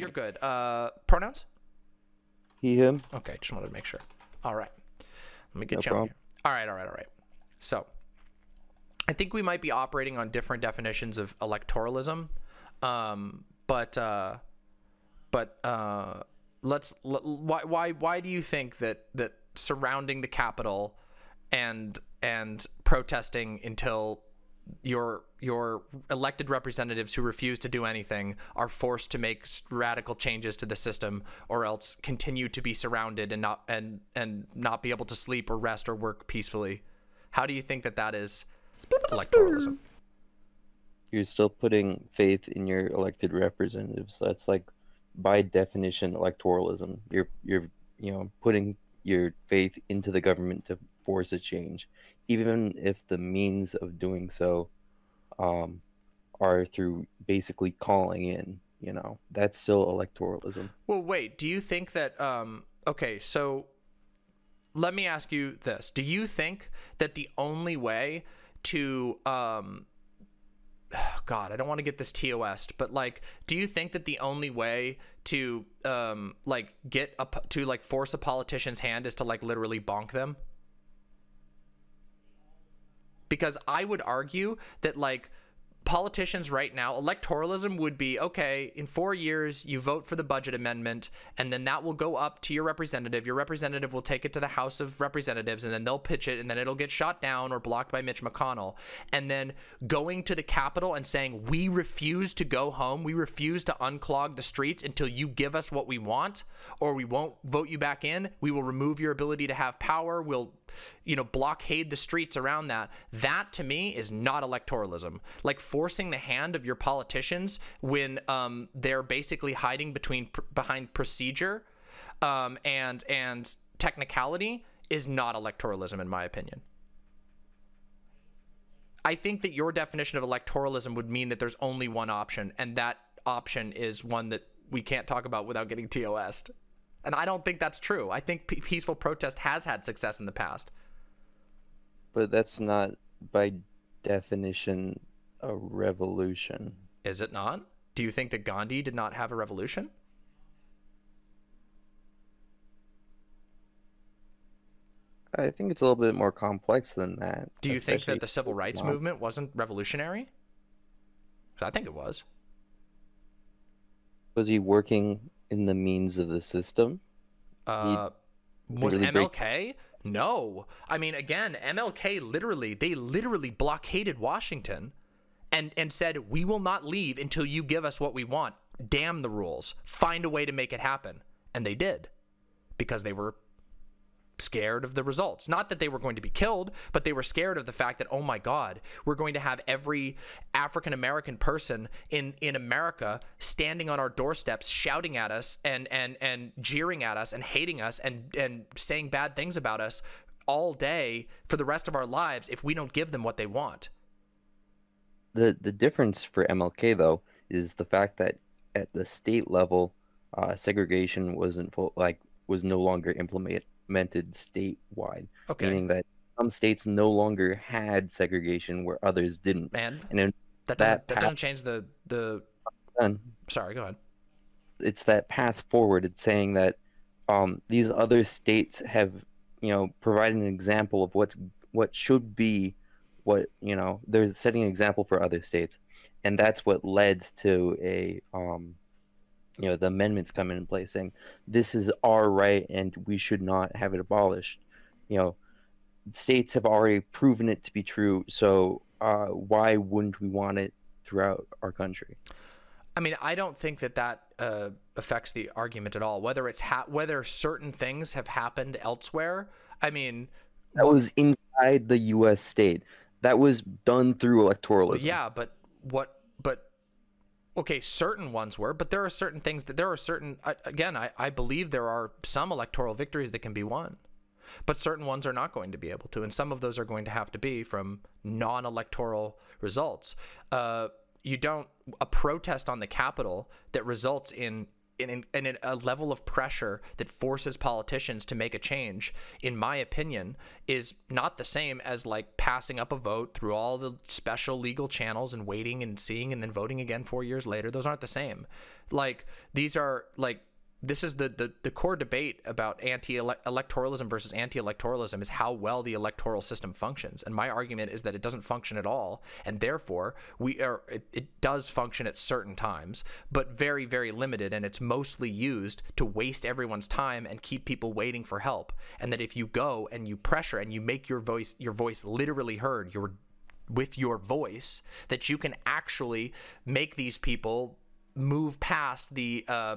you're good. Uh, pronouns? He, him. Okay, just wanted to make sure. All right. Let me get No you problem. All right, all right, all right. So, I think we might be operating on different definitions of electoralism, um, but uh, but uh, let's l- why why why do you think that that surrounding the Capitol and and protesting until your your elected representatives who refuse to do anything are forced to make radical changes to the system or else continue to be surrounded and not and and not be able to sleep or rest or work peacefully how do you think that that is electoralism You're still putting faith in your elected representatives. That's like, by definition, electoralism. You're you're you know putting your faith into the government to force a change, even if the means of doing so, um, are through basically calling in. You know, that's still electoralism. well wait do you think that um okay so let me ask you this do you think that the only way to um God, I don't want to get this TOS, but like, do you think that the only way to um like get a to like force a politician's hand is to like literally bonk them? Because I would argue that like politicians right now, electoralism would be okay, in four years, you vote for the budget amendment, and then that will go up to your representative. Your representative will take it to the House of Representatives, and then they'll pitch it, and then it'll get shot down or blocked by Mitch McConnell. And then going to the Capitol and saying, We refuse to go home, we refuse to unclog the streets until you give us what we want, or we won't vote you back in. We will remove your ability to have power. We'll you know, blockade the streets around that. That to me is not electoralism. Like forcing the hand of your politicians when um, they're basically hiding between behind procedure um, and and technicality is not electoralism, in my opinion. I think that your definition of electoralism would mean that there's only one option, and that option is one that we can't talk about without getting TOS'd. And I don't think that's true. I think peaceful protest has had success in the past. But that's not by definition a revolution. Is it not? Do you think that Gandhi did not have a revolution? I think it's a little bit more complex than that. Do you think that the civil rights movement wasn't revolutionary? I think it was. was he working in the means of the system? Uh, was literally break- MLK? No. I mean, again, MLK literally, they literally blockaded Washington and, and said, we will not leave until you give us what we want. Damn the rules. Find a way to make it happen. And they did because they were scared of the results. Not that they were going to be killed, but they were scared of the fact that oh my god, we're going to have every African American person in in America standing on our doorsteps shouting at us and and and jeering at us and hating us and and saying bad things about us all day for the rest of our lives if we don't give them what they want. The the difference for MLK though is the fact that at the state level, uh, segregation wasn't like was no longer implement, implemented statewide, Okay. meaning that some states no longer had segregation where others didn't. and And that doesn't that that path- doesn't change the the sorry, go ahead. it's that path forward. It's saying that um, these other states have, you know, provided an example of what's what should be, what you know, they're setting an example for other states, and that's what led to a, um, you know, the amendments come in place saying this is our right and we should not have it abolished. You know, states have already proven it to be true, so uh, why wouldn't we want it throughout our country? I mean, I don't think that that uh, affects the argument at all. Whether it's ha- whether certain things have happened elsewhere. I mean, That was inside the U.S. state. That was done through electoralism. yeah, but what? Okay, certain ones were, but there are certain things that there are certain. Again, I, I believe there are some electoral victories that can be won, but certain ones are not going to be able to, and some of those are going to have to be from non-electoral results. Uh, you don't a protest on the Capitol that results in in, in, a level of pressure that forces politicians to make a change, in my opinion, is not the same as like passing up a vote through all the special legal channels and waiting and seeing and then voting again four years later. Those aren't the same. Like these are like this is the, the, the core debate about anti-electoralism versus anti-electoralism is how well the electoral system functions. And my argument is that it doesn't function at all. And therefore we are it, it does function at certain times but very very limited. And it's mostly used to waste everyone's time and keep people waiting for help. And that if you go and you pressure and you make your voice your voice literally heard your with your voice that you can actually make these people move past the uh,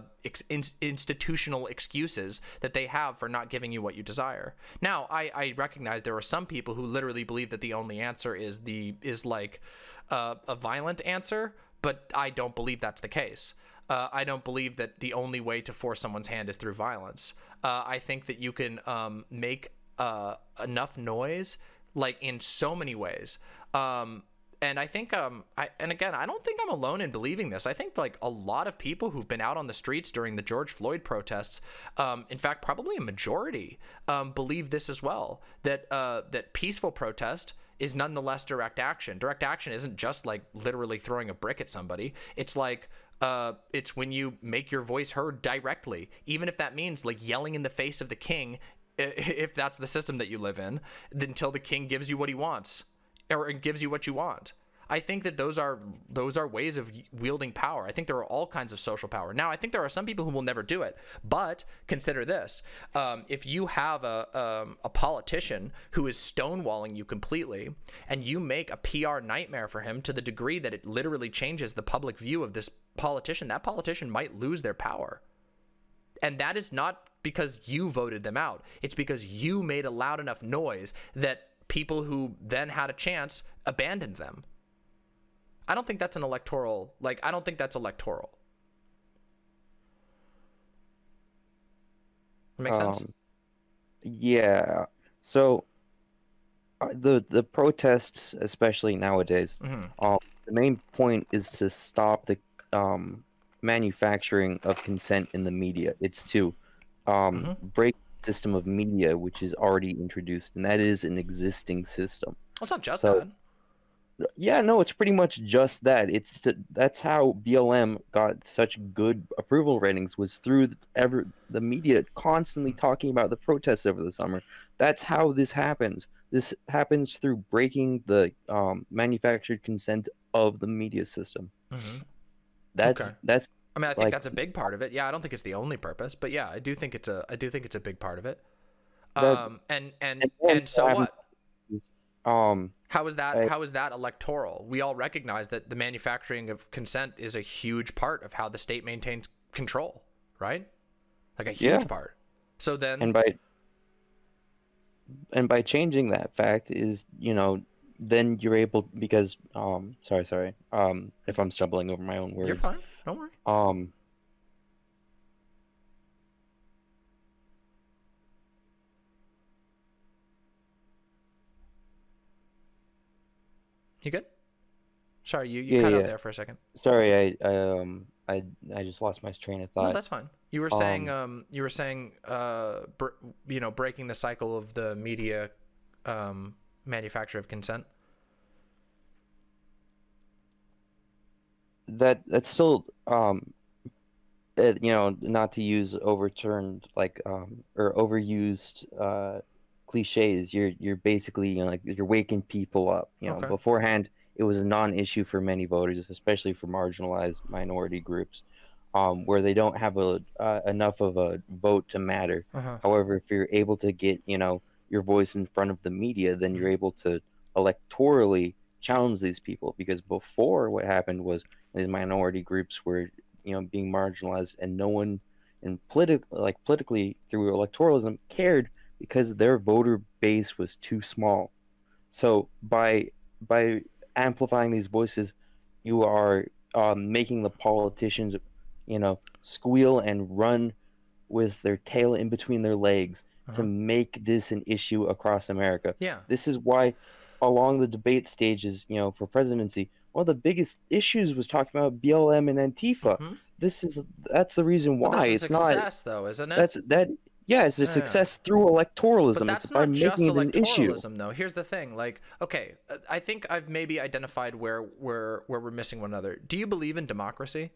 in- institutional excuses that they have for not giving you what you desire. Now, I, I, recognize there are some people who literally believe that the only answer is the is like uh, a violent answer, but I don't believe that's the case. Uh, I don't believe that the only way to force someone's hand is through violence. Uh, I think that you can um, make uh, enough noise, like in so many ways. Um, and I think um I and again I don't think I'm alone in believing this. I think like a lot of people who've been out on the streets during the George Floyd protests, um, in fact probably a majority, um, believe this as well. That uh, that peaceful protest is nonetheless direct action. Direct action isn't just like literally throwing a brick at somebody. It's like uh, it's when you make your voice heard directly, even if that means like yelling in the face of the king, if that's the system that you live in, until the king gives you what he wants or gives you what you want. I think that those are those are ways of wielding power. I think there are all kinds of social power. Now, I think there are some people who will never do it. But consider this: um, if you have a um, a politician who is stonewalling you completely, and you make a PR nightmare for him to the degree that it literally changes the public view of this politician, that politician might lose their power. And that is not because you voted them out. It's because you made a loud enough noise that people who then had a chance abandoned them. I don't think that's an electoral, like, I don't think that's electoral. Makes um, sense? Yeah. So uh, the the protests, especially nowadays, mm-hmm. um, the main point is to stop the um, manufacturing of consent in the media. It's to um, mm-hmm. break system of media which is already introduced, and that is an existing system. Well, it's not just so, that. Yeah, no, it's pretty much just that. It's to, that's how BLM got such good approval ratings was through the, ever the media constantly talking about the protests over the summer. That's how this happens. This happens through breaking the um, manufactured consent of the media system. Mm-hmm. That's okay. that's I mean, I think like, that's a big part of it. Yeah, I don't think it's the only purpose, but yeah, I do think it's a I do think it's a big part of it. Um, and and and, and so what? Um, how is that? I, how is that electoral? We all recognize that the manufacturing of consent is a huge part of how the state maintains control, right? Like a huge yeah. part. So then, and by and by changing that fact is you know then you're able because um sorry sorry um if I'm stumbling over my own words. You're fine. Don't worry. Um. You good? Sorry, you, you yeah, cut yeah. out there for a second. Sorry, I, I um I I just lost my train of thought. No, that's fine. You were saying um, um you were saying uh br- you know breaking the cycle of the media um manufacture of consent. That that's still um it, you know not to use overturned like um or overused uh cliches you're you're basically you know like you're waking people up you know okay. beforehand it was a non-issue for many voters especially for marginalized minority groups um, where they don't have a uh, enough of a vote to matter. Uh-huh. However, if you're able to get you know your voice in front of the media, then you're mm-hmm. able to electorally challenge these people. Because before, what happened was these minority groups were you know being marginalized and no one in politic like politically through electoralism cared because their voter base was too small. So by by amplifying these voices you are um, making the politicians you know squeal and run with their tail in between their legs uh-huh. to make this an issue across america. Yeah. This is why along the debate stages you know for presidency one of the biggest issues was talking about BLM and Antifa. Mhm. This is that's the reason why a it's success, not. though, isn't it? That's that. Yeah, it's a Yeah. success through electoralism. But that's it's not just making an issue. electoralism, though. Here's the thing: like, okay, I think I've maybe identified where where where we're missing one another. Do you believe in democracy?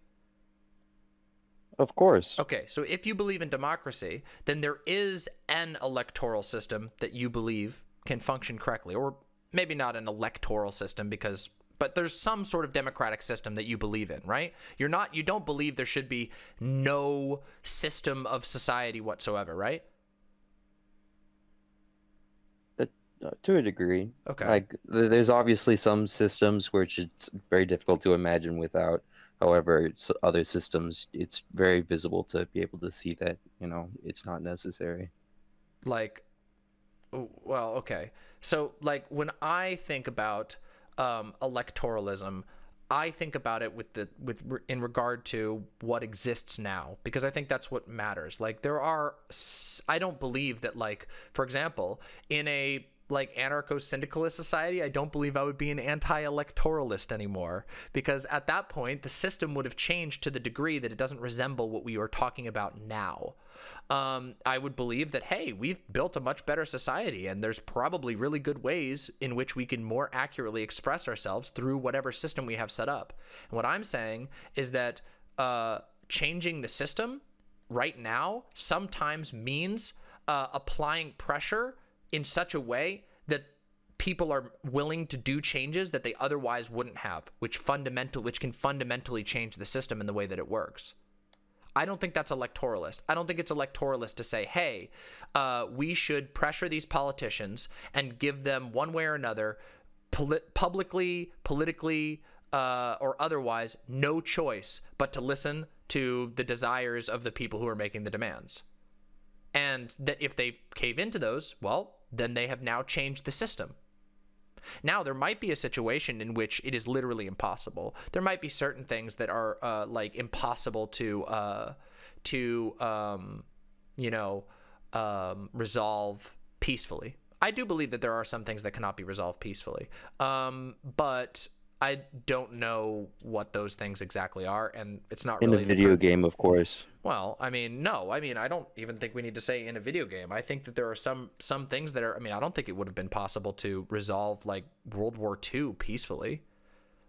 Of course. Okay, so if you believe in democracy, then there is an electoral system that you believe can function correctly, or maybe not an electoral system because but there's some sort of democratic system that you believe in, right? You're not you don't believe there should be no system of society whatsoever, right? Uh, to a degree. Okay. Like th- there's obviously some systems which it's very difficult to imagine without. However, other systems it's very visible to be able to see that you know it's not necessary. like oh, well okay so like when i think about um, electoralism i think about it with the with in regard to what exists now because i think that's what matters. Like there are I don't believe that like for example in a like anarcho syndicalist society i don't believe i would be an anti-electoralist anymore because at that point the system would have changed to the degree that it doesn't resemble what we are talking about now um, I would believe that, hey, we've built a much better society, and there's probably really good ways in which we can more accurately express ourselves through whatever system we have set up. And what I'm saying is that uh, changing the system right now sometimes means uh, applying pressure in such a way that people are willing to do changes that they otherwise wouldn't have, which fundamental, which can fundamentally change the system and the way that it works. I don't think that's electoralist. I don't think it's electoralist to say, hey, uh, we should pressure these politicians and give them one way or another, poli- publicly, politically, uh, or otherwise, no choice but to listen to the desires of the people who are making the demands. And that if they cave into those, well, then they have now changed the system. Now, there might be a situation in which it is literally impossible. There might be certain things that are uh, like impossible to uh, to um, you know um, resolve peacefully. I do believe that there are some things that cannot be resolved peacefully, um, but I don't know what those things exactly are, and it's not In really a the video game, of course. well, I mean, no. I mean, I don't even think we need to say in a video game. I think that there are some some things that are. I mean, I don't think it would have been possible to resolve like World War II peacefully.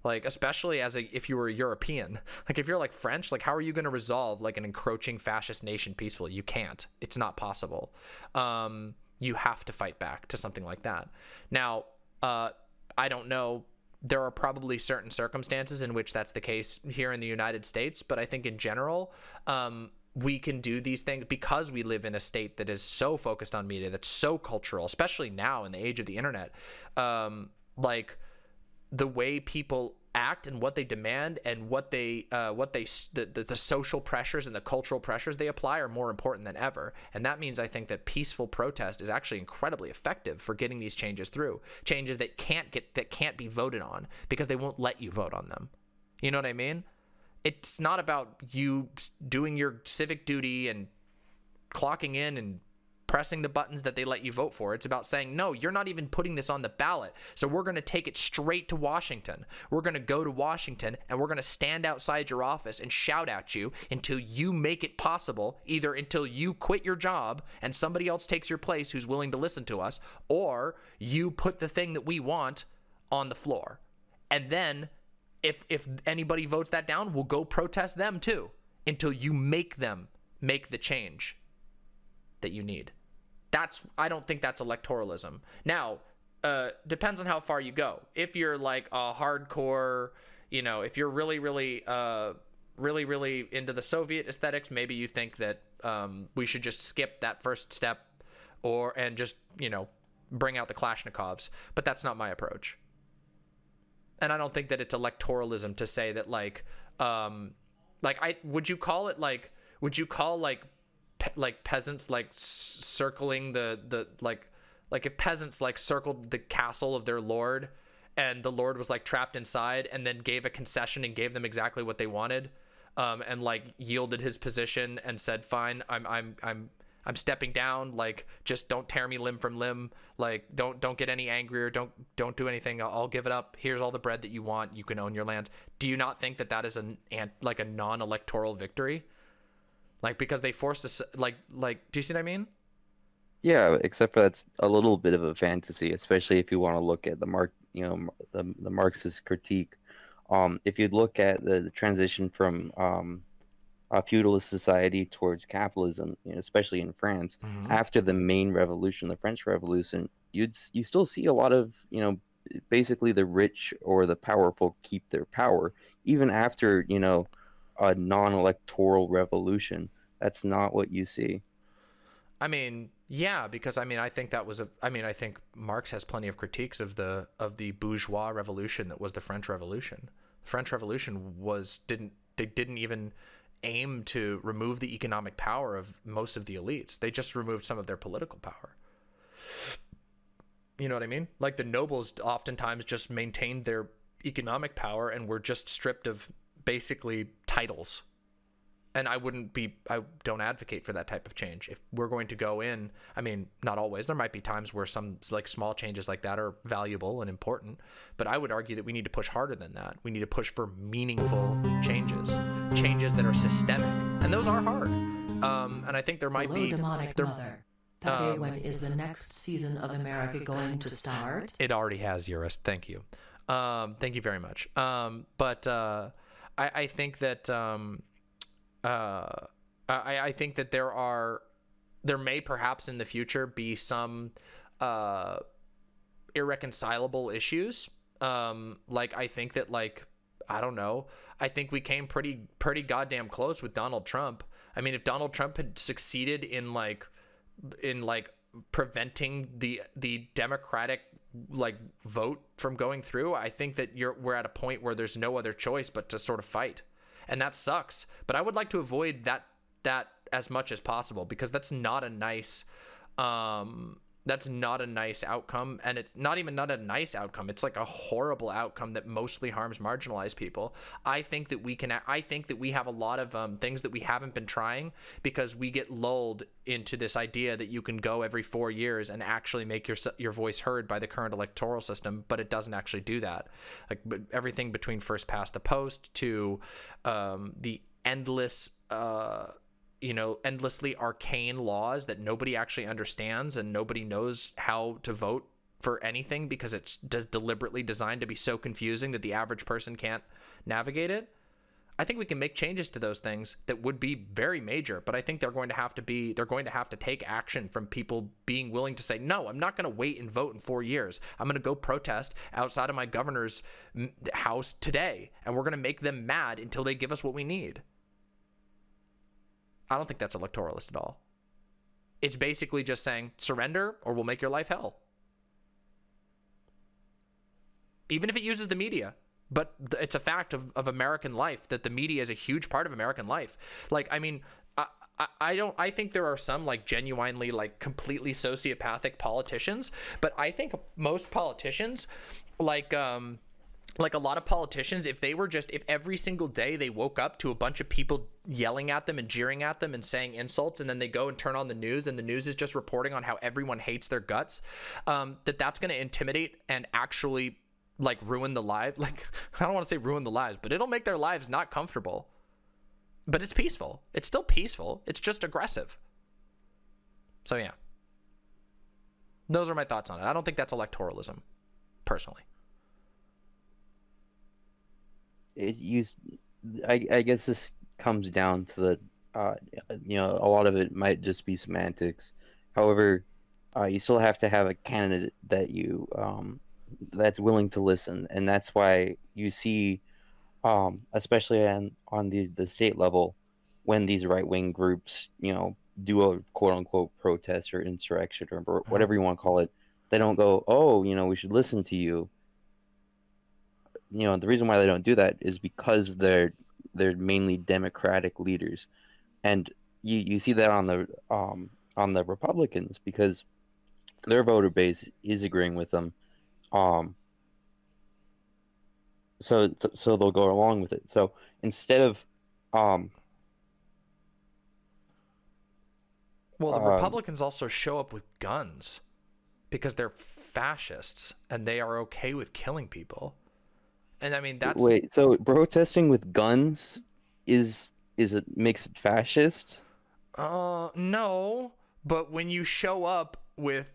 Like, especially as a if you were a European, like if you're like French, like how are you going to resolve like an encroaching fascist nation peacefully? You can't. It's not possible. Um, you have to fight back to something like that. Now, uh, I don't know there are probably certain circumstances in which that's the case here in the United States, but I think in general, um, we can do these things because we live in a state that is so focused on media, that's so cultural, especially now in the age of the internet. Um, like the way people act and what they demand and what they uh, what they the, the, the social pressures and the cultural pressures they apply are more important than ever. And that means i think that peaceful protest is actually incredibly effective for getting these changes through changes that can't get that can't be voted on because they won't let you vote on them. You know what i mean? It's not about you doing your civic duty and clocking in and pressing the buttons that they let you vote for. It's about saying, no, you're not even putting this on the ballot. So we're going to take it straight to Washington. We're going to go to Washington and we're going to stand outside your office and shout at you until you make it possible, either until you quit your job and somebody else takes your place who's willing to listen to us, or you put the thing that we want on the floor. And then if if anybody votes that down, we'll go protest them too until you make them make the change that you need. That's I don't think that's electoralism. Now, uh, depends on how far you go. If you're like a hardcore, you know, if you're really, really, uh, really, really into the Soviet aesthetics, maybe you think that um, we should just skip that first step, or and just you know bring out the Kalashnikovs. But that's not my approach. And I don't think that it's electoralism to say that like, um, like I would you call it like would you call like pe- like peasants like circling the the like like if peasants like circled the castle of their lord and the lord was like trapped inside and then gave a concession and gave them exactly what they wanted um and like yielded his position and said fine i'm i'm i'm I'm stepping down. Like, just don't tear me limb from limb. Like, don't don't get any angrier. Don't don't do anything. I'll, I'll give it up. Here's all the bread that you want. You can own your land. Do you not think that that is an like a non-electoral victory? Like because they forced us. Like like. Do you see what I mean? Yeah, except for that's a little bit of a fantasy, especially if you want to look at the mark, you know, the the Marxist critique. Um, if you look at the, the transition from um, a feudalist society towards capitalism, you know, especially in France, mm-hmm. after the main revolution, the French Revolution, you'd you still see a lot of you know, basically the rich or the powerful keep their power even after you know a non-electoral revolution. That's not what you see. I mean, yeah, because I mean, I think that was a. I mean, I think Marx has plenty of critiques of the of the bourgeois revolution that was the French Revolution. The French Revolution was didn't they didn't even aim to remove the economic power of most of the elites. They just removed some of their political power. You know what I mean? Like the nobles oftentimes just maintained their economic power and were just stripped of basically titles and I wouldn't be I don't advocate for that type of change. If we're going to go in, I mean, not always. There might be times where some like small changes like that are valuable and important, but I would argue that we need to push harder than that. We need to push for meaningful changes, changes that are systemic, and those are hard. Um, and I think there might Hello, be demonic there, mother. Um, when is the next season of America going to start? It already has, Eurus. Thank you. Um, thank you very much. Um, but uh, I, I, think that um, uh, I, I think that there are there may perhaps in the future be some uh, irreconcilable issues. Um, like I think that like I don't know. I think we came pretty pretty goddamn close with Donald Trump. I mean, if Donald Trump had succeeded in like in like preventing the the democratic like vote from going through, I think that you're we're at a point where there's no other choice but to sort of fight and that sucks. But I would like to avoid that that as much as possible because that's not a nice um that's not a nice outcome and it's not even not a nice outcome. It's like a horrible outcome that mostly harms marginalized people. I think that we can i think that we have a lot of um, things that we haven't been trying because we get lulled into this idea that you can go every four years and actually make your your voice heard by the current electoral system but it doesn't actually do that. Like everything between first past the post to um, the endless uh, you know, endlessly arcane laws that nobody actually understands and nobody knows how to vote for anything because it's just deliberately designed to be so confusing that the average person can't navigate it. I think we can make changes to those things that would be very major, but I think they're going to have to be they're going to have to take action from people being willing to say, "No, I'm not going to wait and vote in 4 years. I'm going to go protest outside of my governor's house today, and we're going to make them mad until they give us what we need." I don't think that's electoralist at all. It's basically just saying surrender or we'll make your life hell. Even if it uses the media. But it's a fact of, of American life that the media is a huge part of American life. Like, I mean, I, don't I think there are some like genuinely like completely sociopathic politicians, but I think most politicians like um like a lot of politicians if they were just if every single day they woke up to a bunch of people yelling at them and jeering at them and saying insults and then they go and turn on the news and the news is just reporting on how everyone hates their guts um, that that's going to intimidate and actually like ruin the life like i don't want to say ruin the lives but it'll make their lives not comfortable. But it's peaceful. It's still peaceful. It's just aggressive. So yeah. Those are my thoughts on it. I don't think that's electoralism personally it used I, I guess this comes down to the uh, you know a lot of it might just be semantics. However uh, you still have to have a candidate that you um, that's willing to listen. And that's why you see um, especially on on the, the state level when these right-wing groups you know do a quote-unquote protest or insurrection or uh-huh. whatever you want to call it they don't go oh you know we should listen to you you know the reason why they don't do that is because they're they're mainly democratic leaders. And you you see that on the um on the republicans because their voter base is agreeing with them. Um so so they'll go along with it. So instead of um Well, the Um, Republicans also show up with guns because they're fascists and they are okay with killing people. And I mean that's Wait, so protesting with guns is is it makes it fascist? uh no, but when you show up with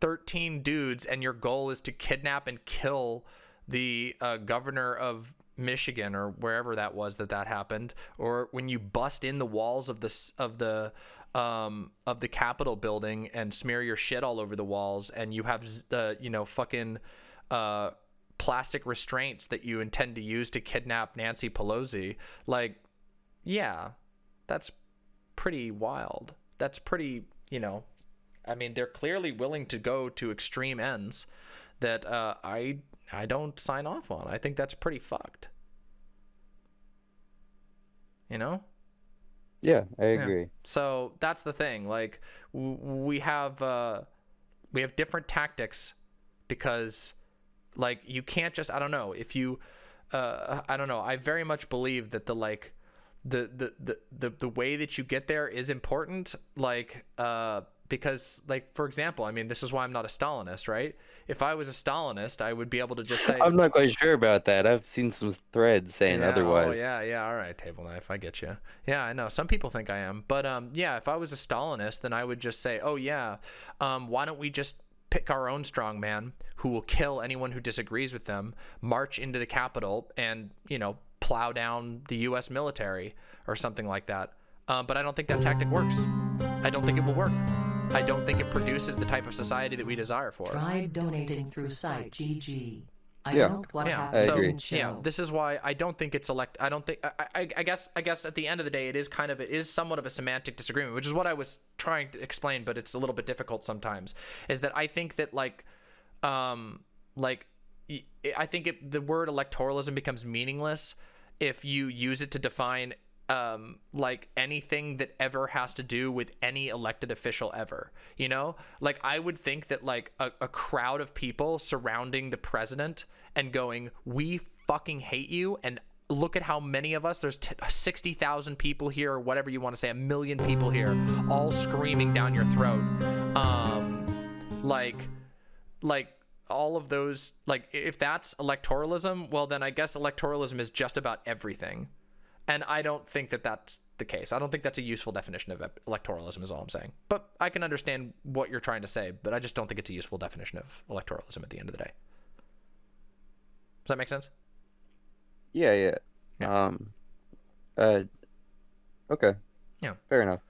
13 dudes and your goal is to kidnap and kill the uh, governor of Michigan or wherever that was that that happened or when you bust in the walls of the of the um of the capitol building and smear your shit all over the walls and you have uh, you know fucking uh plastic restraints that you intend to use to kidnap Nancy Pelosi like yeah that's pretty wild that's pretty you know I mean, they're clearly willing to go to extreme ends that uh, I I don't sign off on. I think that's pretty fucked. You know? Yeah, I Yeah. agree. So that's the thing. Like w- we have uh, we have different tactics because like you can't just I don't know if you uh, I don't know. I very much believe that the like the the the the, the way that you get there is important. Like uh, because like for example, I mean this is why I'm not a Stalinist, right? If I was a Stalinist, I would be able to just say I'm not quite sure about that. I've seen some threads saying yeah, otherwise. Oh yeah, yeah. All right, table knife. I get you. Yeah, I know. Some people think I am, but um, yeah. If I was a Stalinist, then I would just say, oh yeah, um, why don't we just pick our own strongman who will kill anyone who disagrees with them, march into the capital, and you know plow down the U.S. military or something like that. Um, but I don't think that tactic works. I don't think it will work. I don't think it produces the type of society that we desire for. Try donating through site GG. I Yeah. don't what Yeah, happened I so agree. in show. yeah, this is why I don't think it's elect. I don't think. I, I, I guess. I guess at the end of the day, it is kind of. It is somewhat of a semantic disagreement, which is what I was trying to explain, but it's a little bit difficult sometimes. Is that I think that like, um, like, I think it, the word electoralism becomes meaningless if you use it to define um like anything that ever has to do with any elected official ever you know? Like i would think that like a, a crowd of people surrounding the president and going we fucking hate you and look at how many of us there's t- 60,000 people here or whatever you want to say a million people here all screaming down your throat. Um like like all of those like if that's electoralism well then i guess electoralism is just about everything and i don't think that that's the case i don't think that's a useful definition of electoralism is all i'm saying but i can understand what you're trying to say but i just don't think it's a useful definition of electoralism at the end of the day does that make sense Yeah, yeah. Yeah. Um. Uh. Okay. Yeah. Fair enough.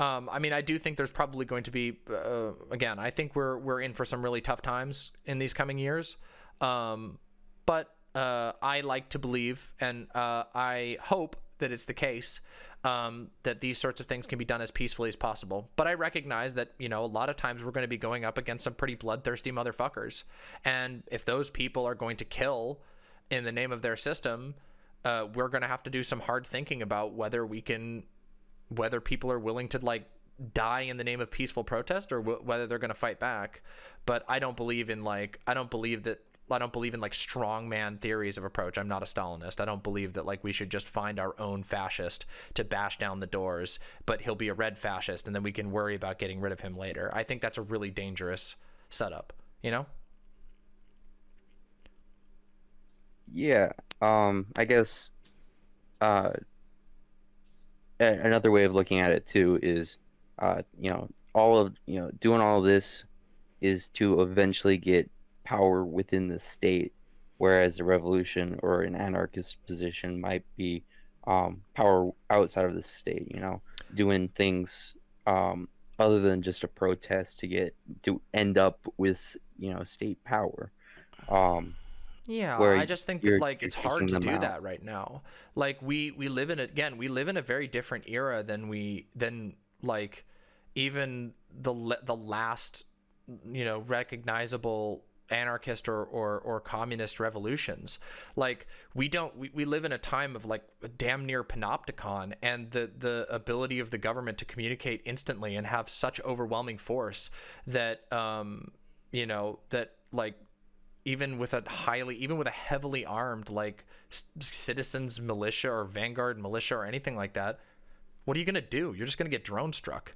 Um, I mean, I do think there's probably going to be, uh, again, I think we're we're in for some really tough times in these coming years. Um, but uh, I like to believe, and uh, I hope that it's the case um, that these sorts of things can be done as peacefully as possible. But I recognize that you know a lot of times we're going to be going up against some pretty bloodthirsty motherfuckers, and if those people are going to kill in the name of their system, uh, we're going to have to do some hard thinking about whether we can whether people are willing to like die in the name of peaceful protest or whether they're going to fight back but i don't believe in like i don't believe that i don't believe in like strongman theories of approach i'm not a stalinist i don't believe that like we should just find our own fascist to bash down the doors but he'll be a red fascist and then we can worry about getting rid of him later i think that's a really dangerous setup you know Yeah. Um. I guess. Uh. Another way of looking at it too is, uh, you know, all of you know, doing all this is to eventually get power within the state, whereas a revolution or an anarchist position might be um, power outside of the state. You know, doing things um, other than just a protest to get to end up with you know state power. Um, Yeah, I just think that like it's hard to do out. that right now. Like we we live in again, we live in a very different era than we than like even the the last you know recognizable anarchist or, or or communist revolutions. Like we don't we, we live in a time of like damn near panopticon and the the ability of the government to communicate instantly and have such overwhelming force that um you know that like even with a highly even with a heavily armed like citizens militia or vanguard militia or anything like that what are you going to do? You're just going to get drone struck.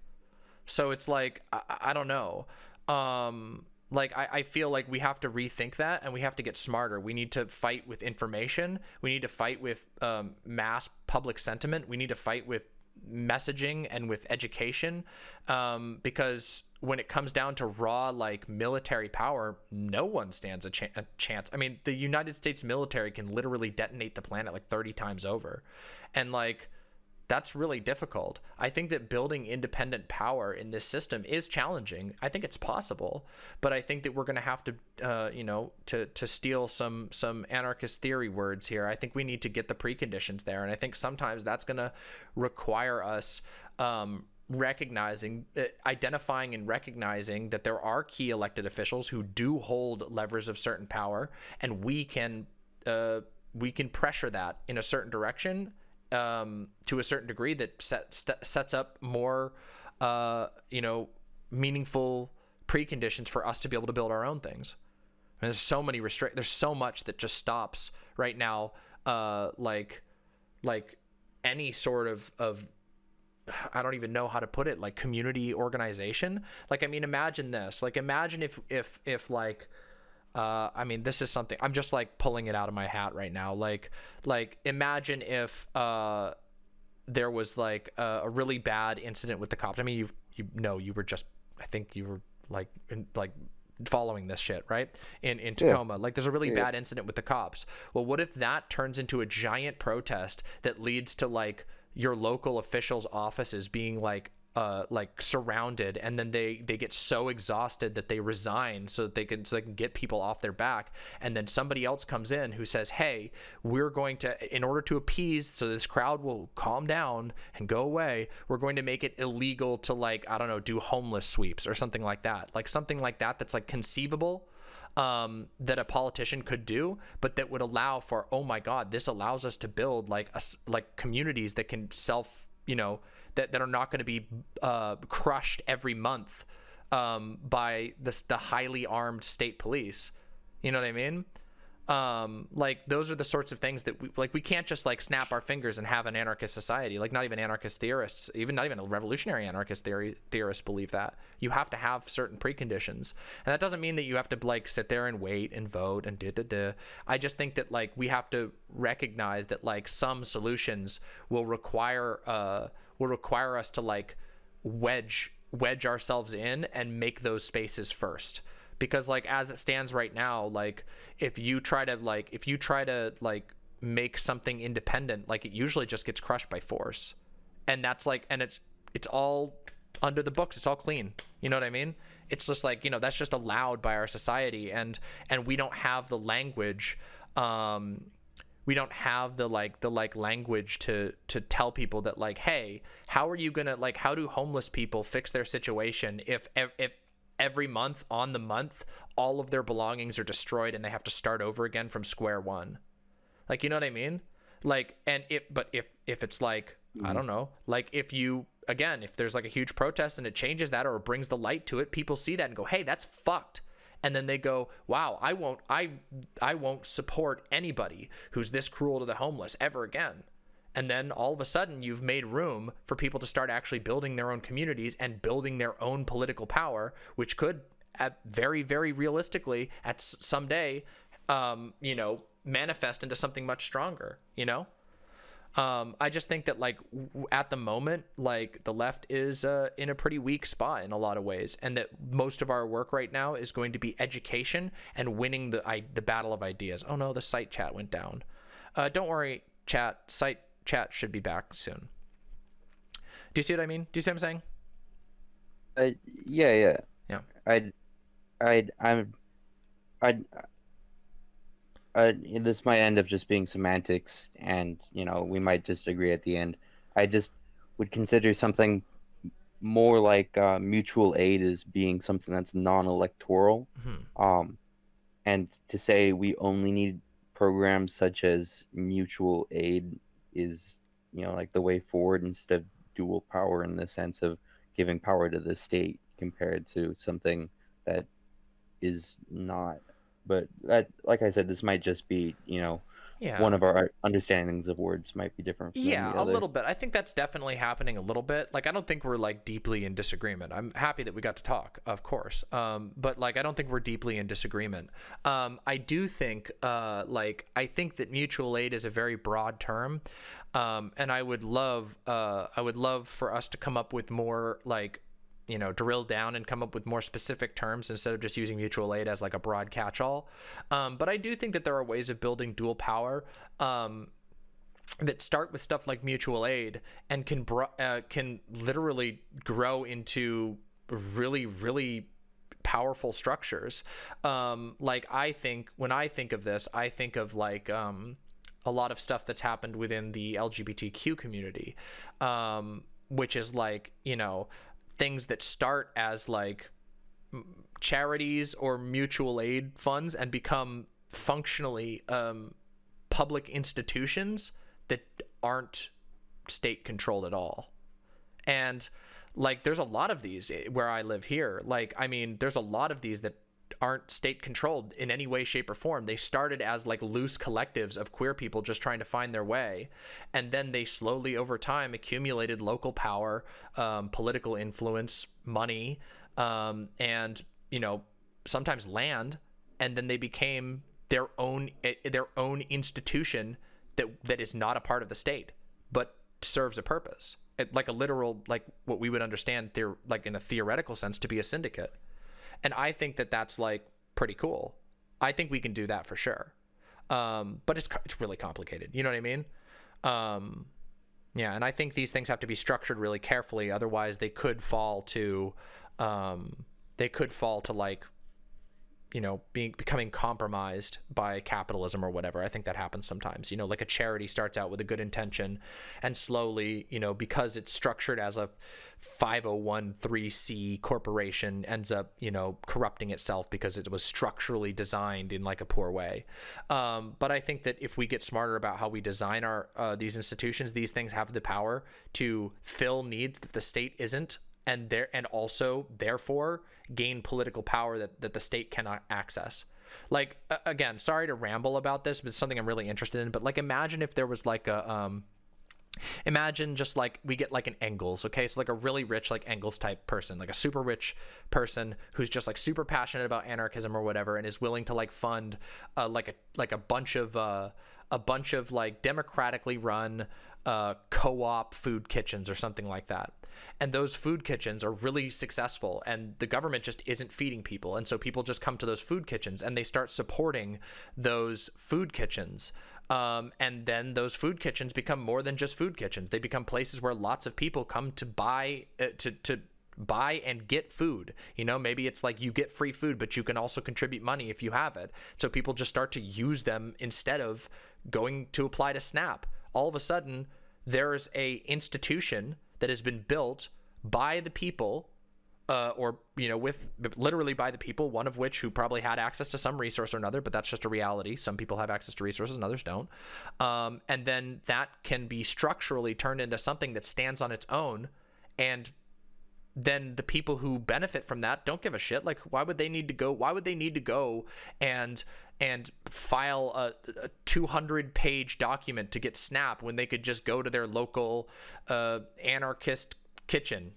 So it's like I, I don't know. Um, like I, I feel like we have to rethink that and we have to get smarter. We need to fight with information. We need to fight with um, mass public sentiment. We need to fight with messaging and with education um, because when it comes down to raw like military power no one stands a, a, chance. I mean the united states military can literally detonate the planet like 30 times over. And like that's really difficult. I think that building independent power in this system is challenging. I think it's possible, but I think that we're going to have to, uh, you know, to to steal some some anarchist theory words here. I think we need to get the preconditions there, and I think sometimes that's going to require us. Um, recognizing uh, identifying and recognizing that there are key elected officials who do hold levers of certain power and we can uh, we can pressure that in a certain direction um, to a certain degree that set, st- sets up more, uh, you know, meaningful preconditions for us to be able to build our own things. And there's so many restrict. There's so much that just stops right now. Uh, like, like any sort of of I don't even know how to put it. Like community organization. Like I mean, imagine this. Like imagine if if if like uh, I mean, this is something I'm just like pulling it out of my hat right now. Like, like imagine if uh, there was like a, a really bad incident with the cops. I mean, you you know, you were just I think you were like in, like following this shit, right? In in Tacoma. Yeah. Like there's a really yeah. bad incident with the cops. Well, what if that turns into a giant protest that leads to like your local officials' offices being like uh, like surrounded and then they they get so exhausted that they resign so that they can so they can get people off their back. And then somebody else comes in who says hey we're going to in order to appease so this crowd will calm down and go away we're going to make it illegal to like i don't know do homeless sweeps or something like that. Like something like that that's like conceivable um, that a politician could do, but that would allow for oh my god, this allows us to build like a, like communities that can self you know that, that are not going to be uh, crushed every month um, by the, the highly armed state police. You know what I mean? Um, like those are the sorts of things that we like. We can't just like snap our fingers and have an anarchist society. Like not even anarchist theorists, even not even a revolutionary anarchist theory theorists believe that. You have to have certain preconditions, and that doesn't mean that you have to like sit there and wait and vote and da da da. I just think that like we have to recognize that like some solutions will require uh will require us to like wedge wedge ourselves in and make those spaces first. Because like as it stands right now like if you try to like if you try to like make something independent like it usually just gets crushed by force. And that's like and it's it's all under the books. It's all clean. You know what i mean? It's just like you know that's just allowed by our society. And and we don't have the language um we don't have the like the like language to to tell people that like hey how are you gonna like how do homeless people fix their situation if if every month on the month all of their belongings are destroyed and they have to start over again from square one like you know what i mean like and if but if if it's like mm-hmm. i don't know like if you again if there's like a huge protest and it changes that or brings the light to it people see that and go hey that's fucked and then they go, "Wow, I won't I I won't support anybody who's this cruel to the homeless ever again." And then all of a sudden, you've made room for people to start actually building their own communities and building their own political power, which could, at very, very realistically, at someday, um, you know, manifest into something much stronger. You know. Um, I just think that like w- at the moment, like the left is uh, in a pretty weak spot in a lot of ways, and that most of our work right now is going to be education and winning the I- the battle of ideas. Oh no, the site chat went down. Uh, don't worry, chat. Site chat should be back soon. Do you see what I mean? Do you see what I'm saying? Uh, yeah, yeah, yeah. I, I, I'm, I, uh, this might end up just being semantics, and you know we might disagree at the end. I just would consider something more like uh, mutual aid as being something that's non-electoral, mm-hmm. um, and to say we only need programs such as mutual aid is you know like the way forward instead of dual power in the sense of giving power to the state compared to something that is not but that, like I said, this might just be you know Yeah. one of our understandings of words might be different. From Yeah, a little bit. I think that's definitely happening a little bit. Like, I don't think we're like deeply in disagreement. I'm happy that we got to talk, of course. Um, but like, I don't think we're deeply in disagreement. Um, I do think, uh, like, I think that mutual aid is a very broad term, um, and I would love, uh, I would love for us to come up with more like you know drill down and come up with more specific terms instead of just using mutual aid as like a broad catch-all. Um, but i do think that there are ways of building dual power um, that start with stuff like mutual aid and can uh, can literally grow into really really powerful structures. Um, like i think when i think of this i think of like um, a lot of stuff that's happened within the lgbtq community um, which is like you know things that start as like charities or mutual aid funds and become functionally um, public institutions that aren't state controlled at all. And like there's a lot of these eh, where I live here. Like I mean there's a lot of these that aren't state controlled in any way shape or form. They started as like loose collectives of queer people just trying to find their way. And then they slowly over time accumulated local power, um, political influence, money, um, and you know sometimes land. And then they became their own eh, their own institution that that is not a part of the state but serves a purpose. It- like a literal like what we would understand theor- like in a theoretical sense to be a syndicate and i think that that's like pretty cool. I think we can do that for sure. Um, but it's it's really complicated. You know what i mean? Um, yeah and i think these things have to be structured really carefully. Otherwise they could fall to um, they could fall to like you know being becoming compromised by capitalism or whatever. I think that happens sometimes you know like a charity starts out with a good intention and slowly you know because it's structured as a 5013c corporation ends up you know corrupting itself because it was structurally designed in like a poor way. Um, but i think that if we get smarter about how we design our uh, these institutions these things have the power to fill needs that the state isn't and there and also therefore gain political power that, that the state cannot access like again sorry to ramble about this but it's something i'm really interested in but like imagine if there was like a um imagine just like we get like an Engels, okay? So like a really rich like Engels type person, like a super rich person who's just like super passionate about anarchism or whatever and is willing to like fund uh, like a like a bunch of uh a bunch of like democratically run uh, co-op food kitchens or something like that and those food kitchens are really successful and the government just isn't feeding people and so people just come to those food kitchens and they start supporting those food kitchens um, and then those food kitchens become more than just food kitchens they become places where lots of people come to buy uh, to to buy and get food. You know, maybe it's like you get free food, but you can also contribute money if you have it. So people just start to use them instead of going to apply to SNAP. All of a sudden, there's a institution that has been built by the people uh, or you know with literally by the people one of which who probably had access to some resource or another but that's just a reality. Some people have access to resources and others don't. Um, and then that can be structurally turned into something that stands on its own and then the people who benefit from that don't give a shit. Like why would they need to go why would they need to go and and file a, a 200 page document to get snap when they could just go to their local uh, anarchist kitchen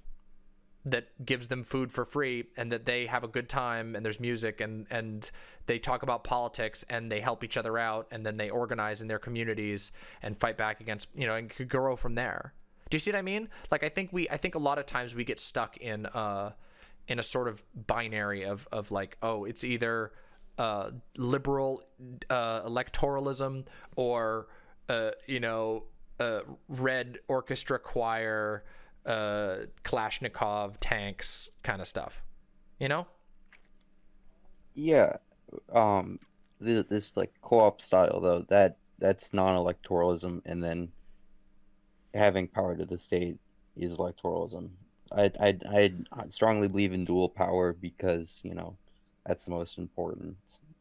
that gives them food for free and that they have a good time and there's music and and they talk about politics and they help each other out and then they organize in their communities and fight back against you know and could grow from there do you see what i mean like i think we i think a lot of times we get stuck in uh in a sort of binary of of like oh it's either uh liberal uh electoralism or uh you know uh red orchestra choir uh Kalashnikov tanks kind of stuff. You know? Yeah, um, this, this like co-op style though that that's non-electoralism, and then having power to the state is electoralism. I I I strongly believe in dual power because you know that's the most important.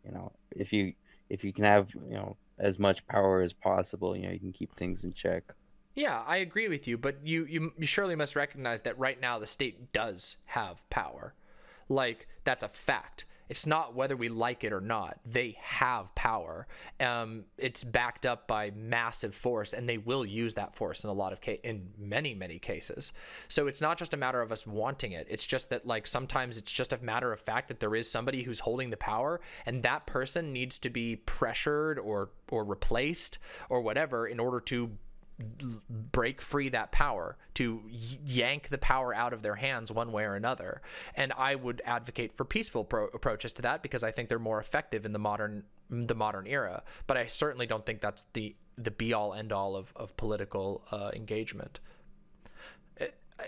You know, if you if you can have you know as much power as possible, you know you can keep things in check. Yeah, I agree with you, but you, you you surely must recognize that right now the state does have power. Like that's a fact. It's not whether we like it or not. They have power. Um, it's backed up by massive force, and they will use that force in a lot of ca- in many many cases. So it's not just a matter of us wanting it. It's just that like sometimes it's just a matter of fact that there is somebody who's holding the power, and that person needs to be pressured or or replaced or whatever in order to break free that power to yank the power out of their hands one way or another. And i would advocate for peaceful pro- approaches to that because i think they're more effective in the modern the modern era. But i certainly don't think that's the the be all end all of, of political uh, engagement.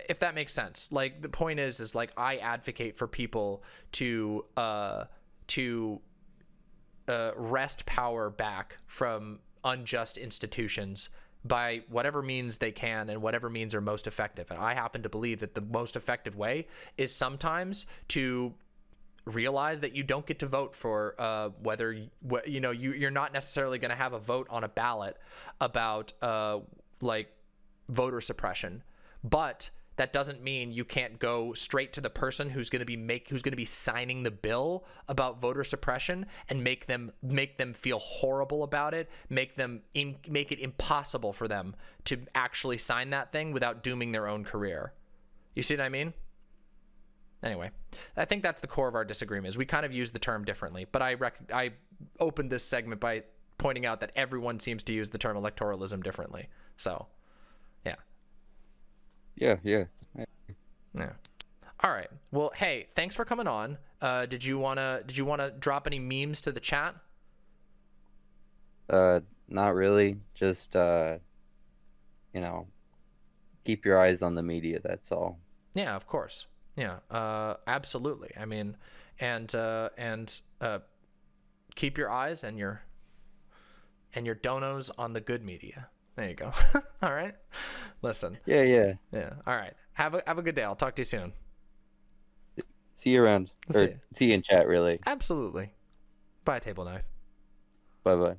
If that makes sense. Like the point is is like i advocate for people to uh to uh, wrest power back from unjust institutions by whatever means they can and whatever means are most effective. And I happen to believe that the most effective way is sometimes to realize that you don't get to vote for uh, whether you know you, you're not necessarily going to have a vote on a ballot about uh, like voter suppression, but that doesn't mean you can't go straight to the person who's going to be make who's going to be signing the bill about voter suppression and make them make them feel horrible about it make them in, make it impossible for them to actually sign that thing without dooming their own career. You see what i mean? Anyway i think that's the core of our disagreement is we kind of use the term differently but i rec- i opened this segment by pointing out that everyone seems to use the term electoralism differently. So yeah, yeah. Yeah. All right. Well, hey, thanks for coming on. Uh, did you wanna did you wanna drop any memes to the chat? Uh, not really. Just uh, you know, keep your eyes on the media. That's all. Yeah, of course. Yeah, uh, absolutely. I mean, and uh, and uh, keep your eyes and your and your donos on the good media. There you go. All right. Listen. Yeah, yeah. Yeah. All right. Have a have a good day. I'll talk to you soon. See you around. See Or ya. see you in chat really. Absolutely. Bye, table knife. Bye bye.